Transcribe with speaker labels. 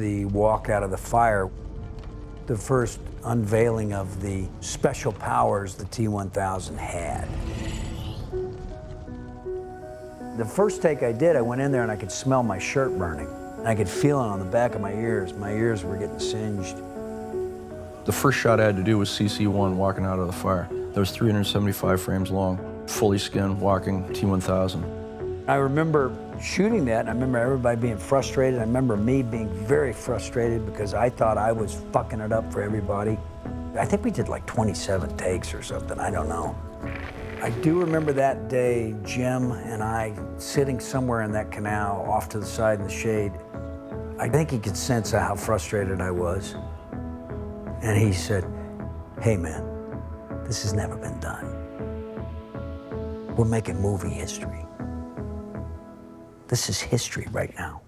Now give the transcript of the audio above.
Speaker 1: the walk out of the fire, the first unveiling of the special powers the T-1000 had. The first take I did, I went in there and I could smell my shirt burning. I could feel it on the back of my ears. My ears were getting singed.
Speaker 2: The first shot I had to do was CC1 walking out of the fire. That was 375 frames long, fully skinned, walking T1000.
Speaker 1: I remember shooting that, I remember everybody being frustrated. I remember me being very frustrated because I thought I was fucking it up for everybody. I think we did like 27 takes or something, I don't know. I do remember that day, Jim and I sitting somewhere in that canal off to the side in the shade. I think he could sense how frustrated I was. And he said, Hey man, this has never been done. We're making movie history. This is history right now.